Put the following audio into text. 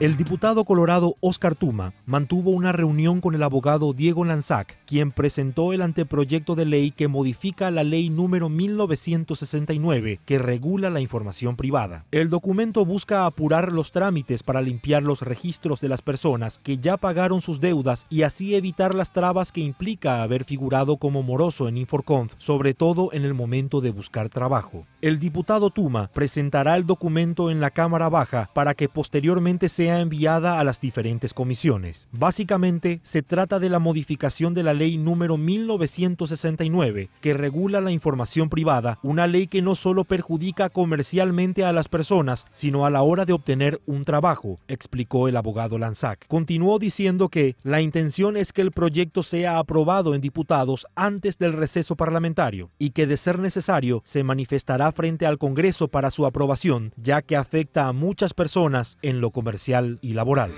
El diputado colorado Oscar Tuma mantuvo una reunión con el abogado Diego Lanzac, quien presentó el anteproyecto de ley que modifica la ley número 1969 que regula la información privada. El documento busca apurar los trámites para limpiar los registros de las personas que ya pagaron sus deudas y así evitar las trabas que implica haber figurado como moroso en Inforconf, sobre todo en el momento de buscar trabajo. El diputado Tuma presentará el documento en la Cámara Baja para que posteriormente sea enviada a las diferentes comisiones. Básicamente, se trata de la modificación de la ley número 1969, que regula la información privada, una ley que no solo perjudica comercialmente a las personas, sino a la hora de obtener un trabajo, explicó el abogado Lanzac. Continuó diciendo que la intención es que el proyecto sea aprobado en diputados antes del receso parlamentario y que de ser necesario se manifestará frente al Congreso para su aprobación, ya que afecta a muchas personas en lo comercial y laboral.